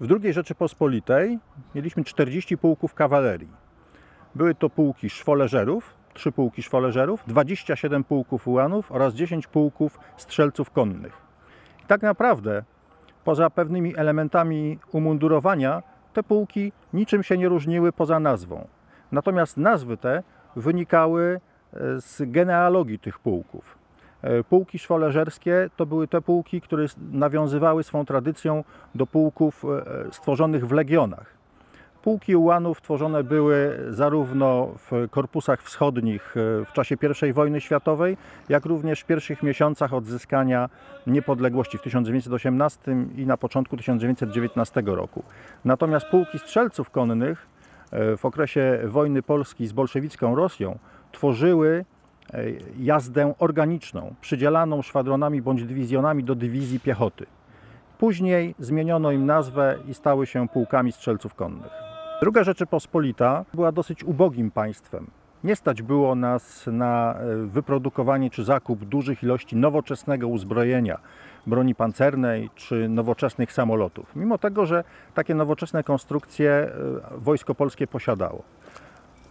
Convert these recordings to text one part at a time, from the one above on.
W II Rzeczypospolitej mieliśmy 40 pułków kawalerii. Były to pułki szwoleżerów, 3 pułki szwoleżerów, 27 pułków ułanów oraz 10 pułków strzelców konnych. I tak naprawdę, poza pewnymi elementami umundurowania, te pułki niczym się nie różniły poza nazwą. Natomiast nazwy te wynikały e, z genealogii tych pułków. E, Pułki szwoleżerskie to były te pułki, które nawiązywały swą tradycją do pułków e, stworzonych w legionach. Pułki ułanów tworzone były zarówno w korpusach wschodnich e, w czasie I wojny światowej, jak również w pierwszych miesiącach odzyskania niepodległości w 1918 i na początku 1919 roku. Natomiast pułki strzelców konnych e, w okresie wojny Polski z bolszewicką Rosją tworzyły e, jazdę organiczną, przydzielaną szwadronami bądź dywizjonami do dywizji piechoty. Później zmieniono im nazwę i stały się pułkami strzelców konnych. Druga Rzeczypospolita była dosyć ubogim państwem. Nie stać było nas na e, wyprodukowanie czy zakup dużych ilości nowoczesnego uzbrojenia, broni pancernej czy nowoczesnych samolotów, mimo tego, że takie nowoczesne konstrukcje e, wojsko polskie posiadało.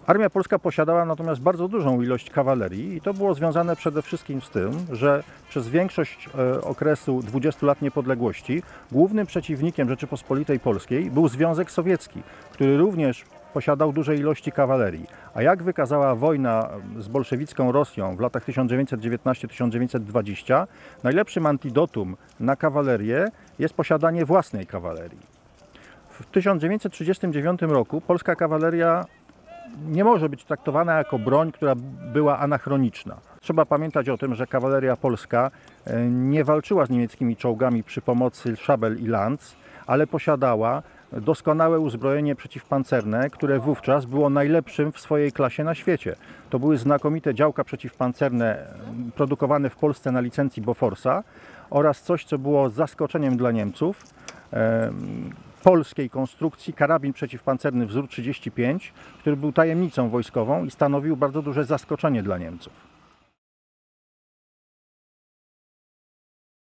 Armia polska posiadała natomiast bardzo dużą ilość kawalerii i to było związane przede wszystkim z tym, że przez większość e, okresu 20 lat niepodległości głównym przeciwnikiem Rzeczypospolitej Polskiej był Związek Sowiecki, który również posiadał duże ilości kawalerii. A jak wykazała wojna z bolszewicką Rosją w latach 1919-1920, najlepszym antidotum na kawalerię jest posiadanie własnej kawalerii. W 1939 roku polska kawaleria nie może być traktowana jako broń, która była anachroniczna. Trzeba pamiętać o tym, że kawaleria polska e, nie walczyła z niemieckimi czołgami przy pomocy szabel i lanc, ale posiadała doskonałe uzbrojenie przeciwpancerne, które wówczas było najlepszym w swojej klasie na świecie. To były znakomite działka przeciwpancerne e, produkowane w Polsce na licencji Boforsa oraz coś, co było zaskoczeniem dla Niemców e, polskiej konstrukcji karabin przeciwpancerny wzór 35, który był tajemnicą wojskową i stanowił bardzo duże zaskoczenie dla Niemców.